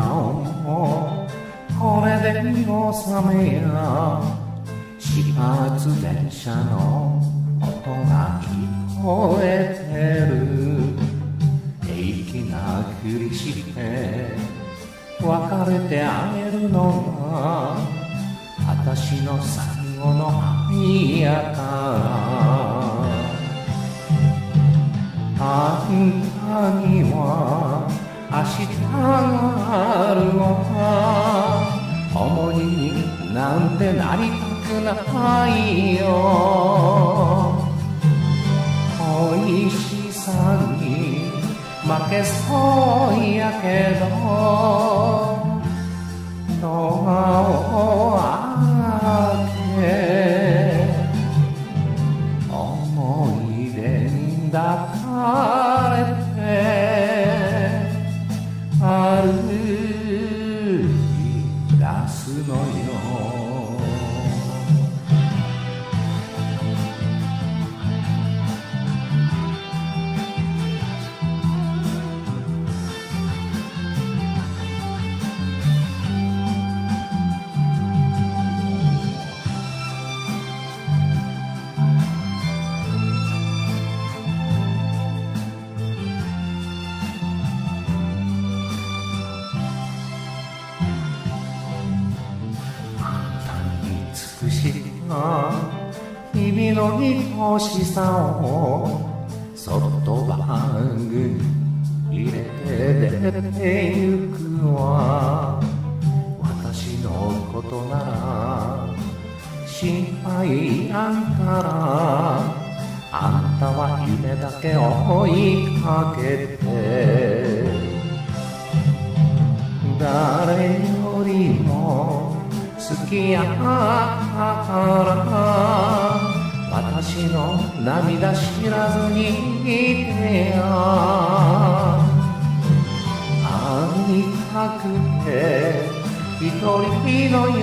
笑顔もこれで見納めや始発電車の音が聞こえてる。平気なふりして別れて会えるのが私の最後の愛やから。あんたには明日があるわ思いになんてなりたくないよ。恋しさに負けそうやけど。ドアをした日々の愛しさをそっとバッグに入れて出てゆくわ私のことなら。心配やんから。あんたは夢だけ追いかけて誰よりも好きやから私の涙知らずにいてや会いたくて一人の夜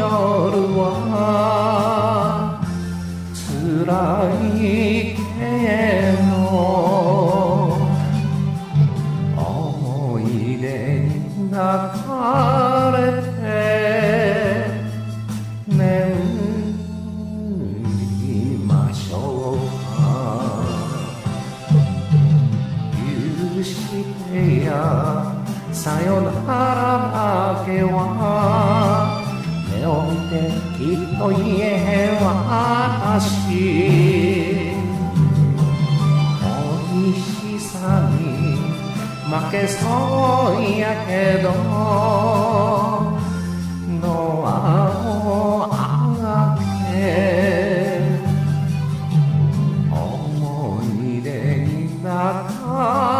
は辛いしてやさよならだけは。目を見てきっと言え私美味しさに負けそうやけど。ドアを開け。思い出に抱かれ